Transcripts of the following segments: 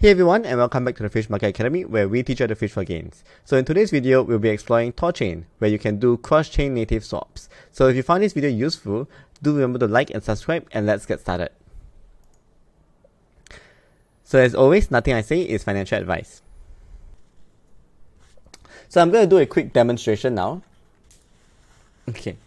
Hey everyone and welcome back to the Fish Market Academy where we teach you how to fish for gains. So in today's video, we'll be exploring THORChain where you can do cross-chain native swaps. So if you found this video useful, do remember to like and subscribe and let's get started. So as always, nothing I say is financial advice. So I'm going to do a quick demonstration now. Okay.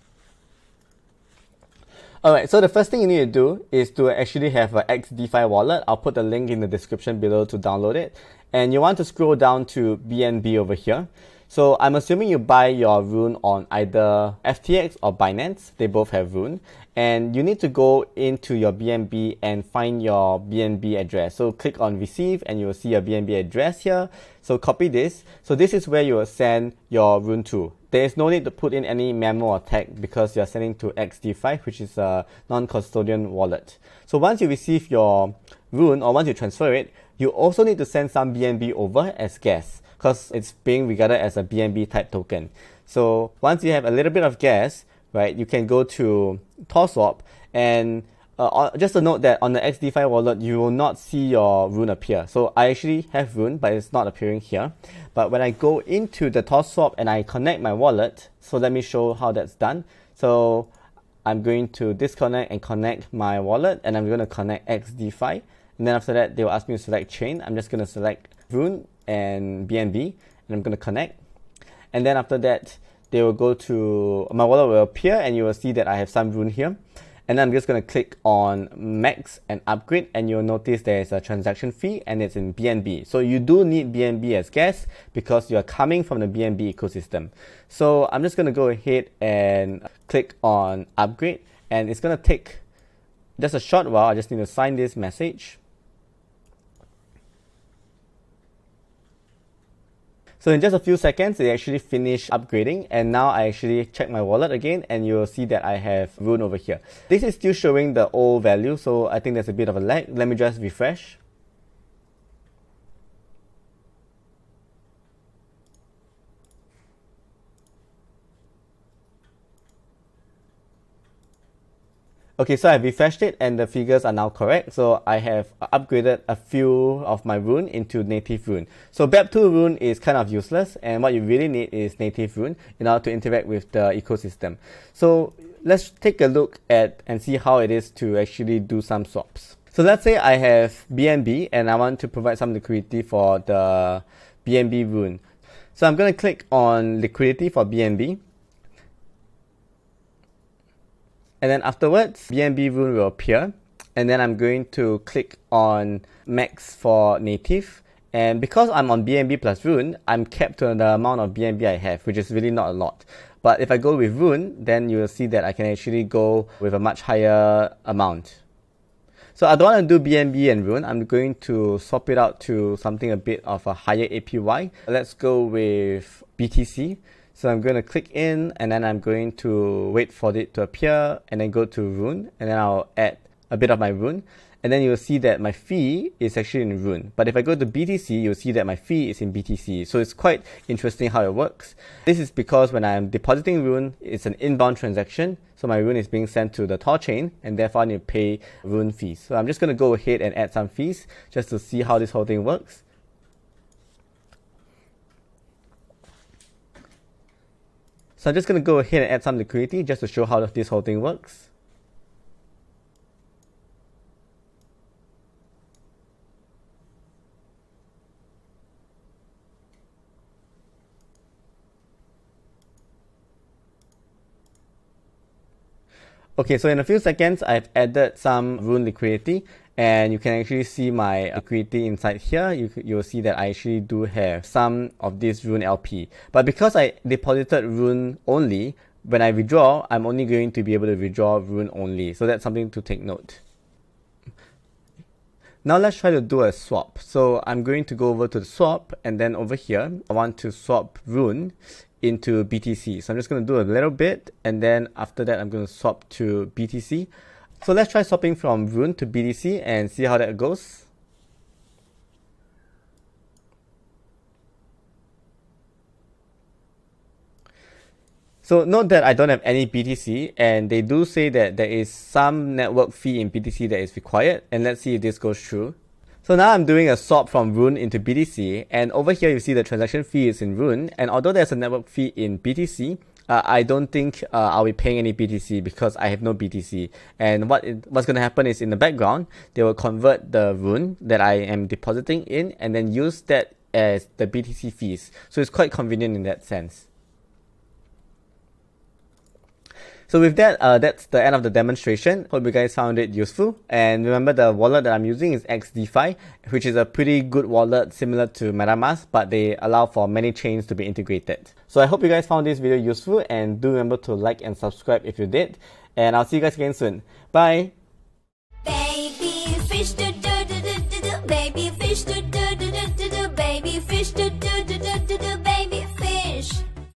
Alright, so the first thing you need to do is to actually have a XDeFi wallet. I'll put the link in the description below to download it. And you want to scroll down to BNB over here. So I'm assuming you buy your Rune on either FTX or Binance. They both have Rune. And you need to go into your BNB and find your BNB address. So click on receive and you will see your BNB address here. So copy this. So this is where you will send your Rune to. There is no need to put in any memo or tag because you're sending to XDeFi, which is a non-custodian wallet. So once you receive your Rune or once you transfer it, you also need to send some BNB over as gas because it's being regarded as a BNB type token. So once you have a little bit of gas, right, you can go to THORSwap and uh, just a note that on the XDeFi wallet, you will not see your rune appear. So I actually have rune, but it's not appearing here. But when I go into the THORSwap and I connect my wallet, so let me show how that's done. So I'm going to disconnect and connect my wallet, and I'm going to connect XDeFi. And then after that, they will ask me to select chain. I'm just going to select rune and BNB, and I'm going to connect. And then after that, they will go to my wallet will appear, and you will see that I have some rune here and I'm just going to click on max and upgrade and you'll notice there's a transaction fee and it's in BNB. So you do need BNB as gas because you're coming from the BNB ecosystem. So I'm just going to go ahead and click on upgrade and it's going to take just a short while. I just need to sign this message. So in just a few seconds, it actually finished upgrading and now I actually check my wallet again and you'll see that I have Rune over here. This is still showing the old value, so I think there's a bit of a lag. Let me just refresh. Okay, so I've refreshed it and the figures are now correct. So I have upgraded a few of my rune into native rune. So BEP2 rune is kind of useless and what you really need is native rune in order to interact with the ecosystem. So let's take a look at and see how it is to actually do some swaps. So let's say I have BNB and I want to provide some liquidity for the BNB rune. So I'm going to click on liquidity for BNB And then afterwards, BNB rune will appear. And then I'm going to click on max for native. And because I'm on BNB plus Rune, I'm capped to the amount of BNB I have, which is really not a lot. But if I go with Rune, then you will see that I can actually go with a much higher amount. So I don't want to do BNB and Rune. I'm going to swap it out to something a bit of a higher APY. Let's go with BTC. So I'm going to click in and then I'm going to wait for it to appear and then go to Rune and then I'll add a bit of my Rune and then you'll see that my fee is actually in Rune. But if I go to BTC, you'll see that my fee is in BTC. So it's quite interesting how it works. This is because when I'm depositing Rune, it's an inbound transaction. So my Rune is being sent to the THORChain and therefore I need to pay Rune fees. So I'm just going to go ahead and add some fees just to see how this whole thing works. So I'm just going to go ahead and add some liquidity just to show how this whole thing works. Okay, so in a few seconds, I've added some Rune liquidity and you can actually see my liquidity inside here. You, you'll see that I actually do have some of this rune LP but because I deposited rune only when I withdraw I'm only going to be able to withdraw rune only. So that's something to take note. Now let's try to do a swap. So I'm going to go over to the swap and then over here I want to swap rune into BTC so I'm just going to do a little bit and then after that I'm going to swap to BTC so let's try swapping from Rune to BTC and see how that goes. So note that I don't have any BTC and they do say that there is some network fee in BTC that is required and let's see if this goes through. So now I'm doing a swap from Rune into BTC, and over here you see the transaction fee is in Rune, and although there's a network fee in BTC, uh, I don't think uh, I'll be paying any BTC because I have no BTC. And what it, what's going to happen is in the background, they will convert the rune that I am depositing in and then use that as the BTC fees. So it's quite convenient in that sense. So with that, uh, that's the end of the demonstration. Hope you guys found it useful. And remember the wallet that I'm using is XDeFi, which is a pretty good wallet similar to MetaMask, but they allow for many chains to be integrated. So I hope you guys found this video useful and do remember to like and subscribe if you did. And I'll see you guys again soon. Bye! Baby,